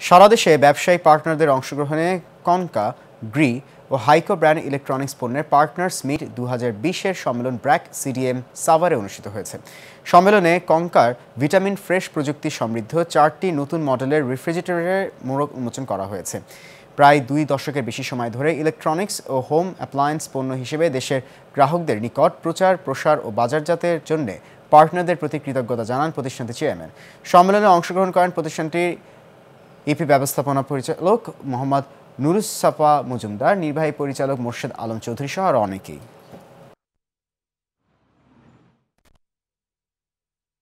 সারা দেশে ব্যবসায়ী পার্টনারদের অংশগ্রহণে কনকা, গ্রি ও হাইকো ব্র্যান্ড ইলেকট্রনিক্স পণ্যের পার্টনার্স মিট দু বিশের সম্মেলন ব্র্যাক সিডিএম সাভারে অনুষ্ঠিত হয়েছে। সম্মেলনে কঙ্কার ভিটামিন ফ্রেশ প্রযুক্তি সমৃদ্ধ চারটি নতুন মডেলের রেফ্রিজারেটরের মোড়ক উন্মোচন করা হয়েছে। প্রায় দুই দশকের বেশি সময় ধরে ইলেকট্রনিক্স ও হোম অ্যাপ্লায়েন্স পণ্য হিসেবে দেশের গ্রাহকদের নিকট প্রচার, প্রসার ও বাজারজাতের জন্য পার্টনারদের প্রতি কৃতজ্ঞতা জানান প্রতিষ্ঠানটির চেয়ারম্যান। সম্মেলনে অংশগ্রহণ করেন প্রতিষ্ঠানটির ইপি ব্যবস্থাপনা পরিচালক মোহাম্মদ নুরুসাফা মজুমদার নির্বাহী পরিচালক মোর্শেদ আলম চৌধুরী সহ আর অনেকেই।